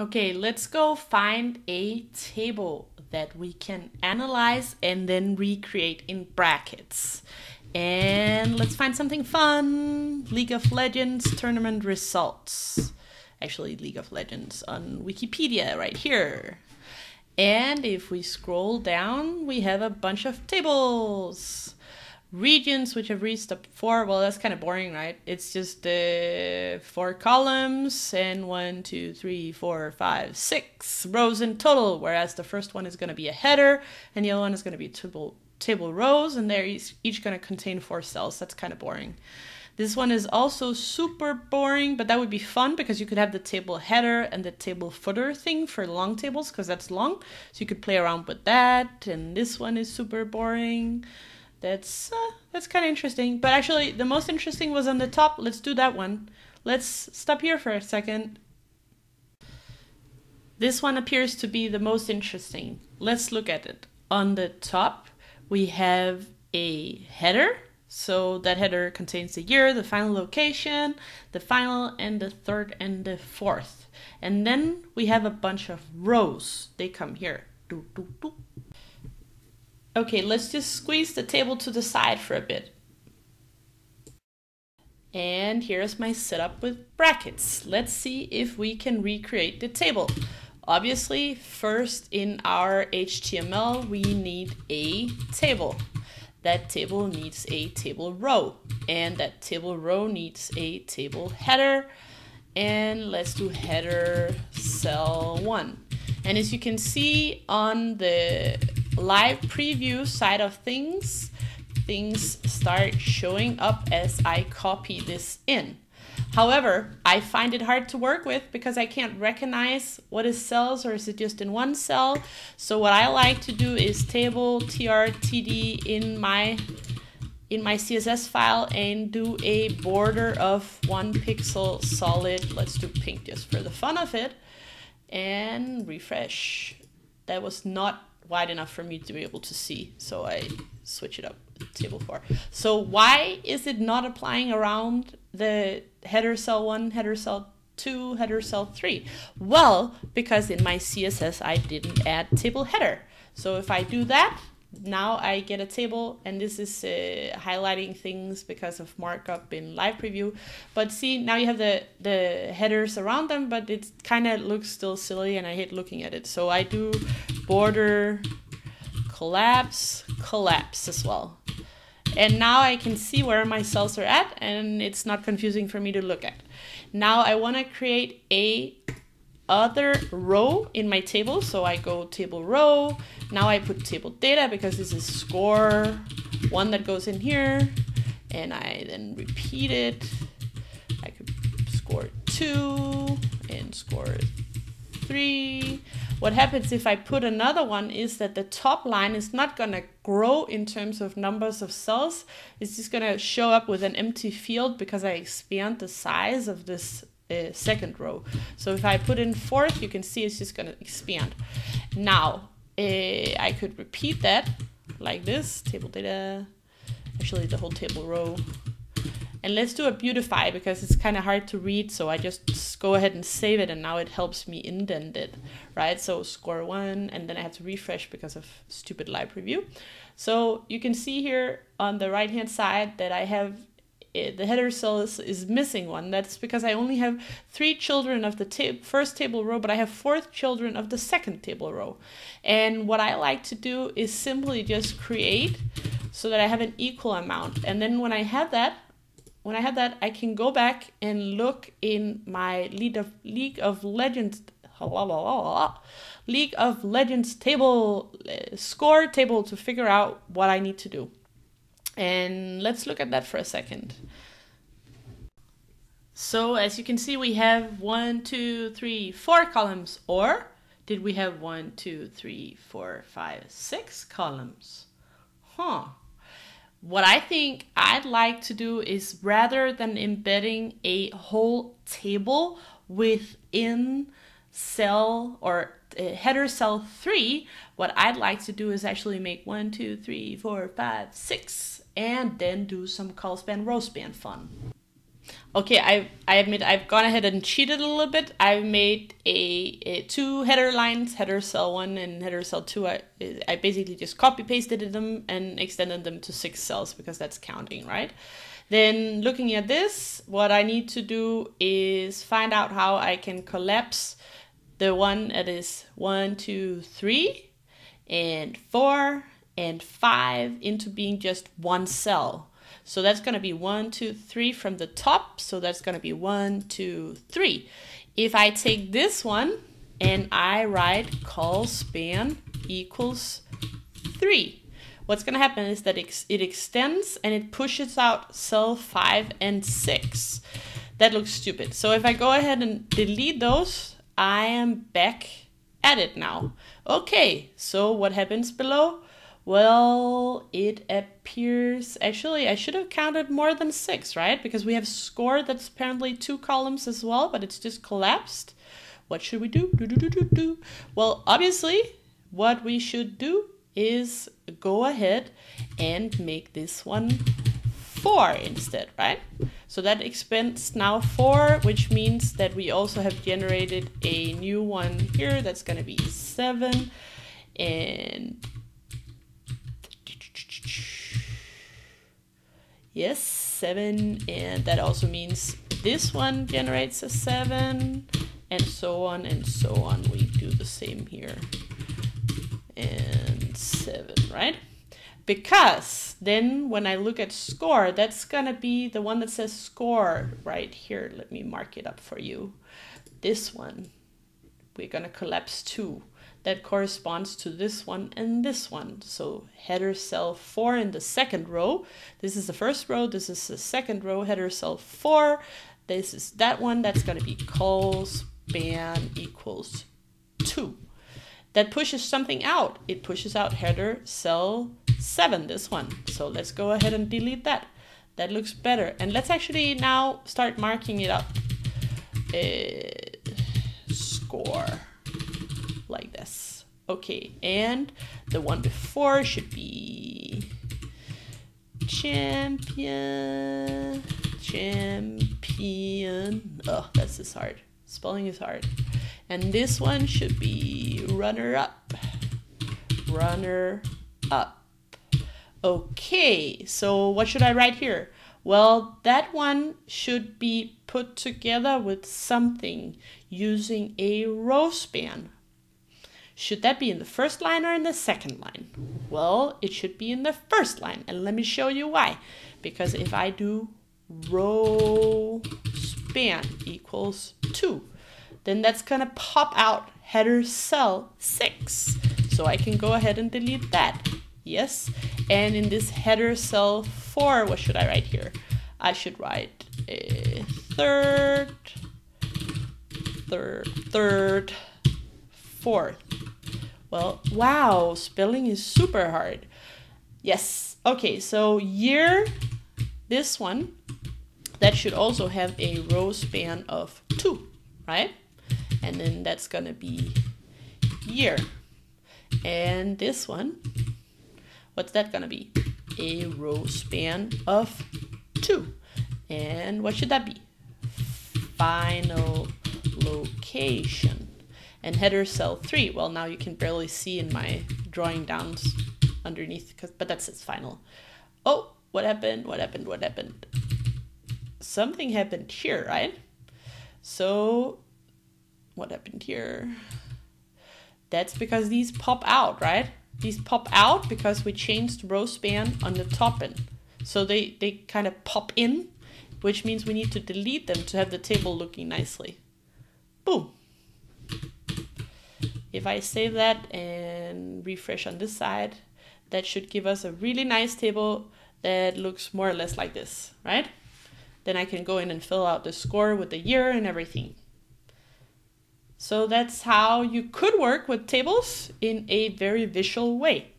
Okay, let's go find a table that we can analyze and then recreate in brackets. And let's find something fun. League of Legends tournament results. Actually, League of Legends on Wikipedia right here. And if we scroll down, we have a bunch of tables. Regions which have reached up four, well, that's kind of boring, right? It's just uh, four columns and one, two, three, four, five, six rows in total. Whereas the first one is going to be a header and the other one is going to be table, table rows, and they're each, each going to contain four cells. That's kind of boring. This one is also super boring, but that would be fun because you could have the table header and the table footer thing for long tables because that's long. So you could play around with that. And this one is super boring. That's uh, that's kind of interesting. But actually, the most interesting was on the top. Let's do that one. Let's stop here for a second. This one appears to be the most interesting. Let's look at it. On the top, we have a header so that header contains the year, the final location, the final and the third and the fourth. And then we have a bunch of rows. They come here. Okay, let's just squeeze the table to the side for a bit. And here's my setup with brackets. Let's see if we can recreate the table. Obviously, first in our HTML, we need a table that table needs a table row and that table row needs a table header and let's do header cell one and as you can see on the live preview side of things things start showing up as I copy this in However, I find it hard to work with because I can't recognize what is cells or is it just in one cell. So what I like to do is table trtd in my in my CSS file and do a border of one pixel solid. Let's do pink just for the fun of it and refresh. That was not wide enough for me to be able to see. So I switch it up table four. So why is it not applying around the header cell one, header cell two, header cell three? Well, because in my CSS I didn't add table header. So if I do that, now I get a table and this is uh, highlighting things because of markup in live preview. But see, now you have the, the headers around them, but it kind of looks still silly and I hate looking at it. So I do border collapse, collapse as well. And now I can see where my cells are at and it's not confusing for me to look at. Now I want to create a other row in my table. So I go table row. Now I put table data because this is score one that goes in here. And I then repeat it. I could score two and score three. What happens if I put another one is that the top line is not going to grow in terms of numbers of cells. It's just going to show up with an empty field because I expand the size of this uh, second row. So if I put in fourth, you can see it's just going to expand. Now, uh, I could repeat that like this, table data, actually the whole table row and let's do a beautify because it's kind of hard to read. So I just go ahead and save it and now it helps me indent it, right? So score one and then I have to refresh because of stupid live preview. So you can see here on the right hand side that I have it, the header cell is, is, missing one. That's because I only have three children of the ta first table row, but I have fourth children of the second table row. And what I like to do is simply just create so that I have an equal amount. And then when I have that, when I have that, I can go back and look in my League of League of Legends League of Legends table uh, score table to figure out what I need to do. And let's look at that for a second. So as you can see, we have one, two, three, four columns. Or did we have one, two, three, four, five, six columns? Huh. What I think I'd like to do is rather than embedding a whole table within cell or uh, header cell 3, what I'd like to do is actually make one, two, three, four, five, six, and then do some col span row span fun. Okay, I I admit I've gone ahead and cheated a little bit. I've made a, a two header lines, header cell one and header cell two. I I basically just copy pasted them and extended them to six cells because that's counting, right? Then looking at this, what I need to do is find out how I can collapse the one that is one, two, three, and four, and five into being just one cell. So that's going to be one, two, three from the top. So that's going to be one, two, three. If I take this one and I write col span equals three, what's going to happen is that it extends and it pushes out cell five and six. That looks stupid. So if I go ahead and delete those, I am back at it now. Okay, so what happens below? Well, it appears actually I should have counted more than six, right? Because we have score that's apparently two columns as well, but it's just collapsed. What should we do? Do do do do do. Well, obviously, what we should do is go ahead and make this one four instead, right? So that expense now four, which means that we also have generated a new one here that's gonna be seven and Yes, seven, and that also means this one generates a seven, and so on and so on. We do the same here. And seven, right? Because then when I look at score, that's gonna be the one that says score right here. Let me mark it up for you. This one, we're gonna collapse two that corresponds to this one and this one. So header cell 4 in the second row. This is the first row, this is the second row, header cell 4. This is that one, that's going to be col span equals 2. That pushes something out. It pushes out header cell 7, this one. So let's go ahead and delete that. That looks better. And let's actually now start marking it up. Uh, score. Okay, and the one before should be champion, champion. Oh, that's just hard. Spelling is hard. And this one should be runner up, runner up. Okay, so what should I write here? Well, that one should be put together with something using a row span. Should that be in the first line or in the second line? Well, it should be in the first line, and let me show you why. Because if I do row span equals 2, then that's going to pop out header cell 6. So I can go ahead and delete that. Yes, and in this header cell 4, what should I write here? I should write a third, third, third, fourth. Well, wow, spelling is super hard. Yes. Okay, so year, this one, that should also have a row span of two, right? And then that's gonna be year. And this one, what's that gonna be? A row span of two. And what should that be? Final location and header cell 3. Well, now you can barely see in my drawing downs underneath, but that's its final. Oh, what happened? What happened? What happened? Something happened here, right? So, what happened here? That's because these pop out, right? These pop out because we changed row span on the top end. So they, they kind of pop in, which means we need to delete them to have the table looking nicely. Boom. If I save that and refresh on this side, that should give us a really nice table that looks more or less like this, right? Then I can go in and fill out the score with the year and everything. So that's how you could work with tables in a very visual way.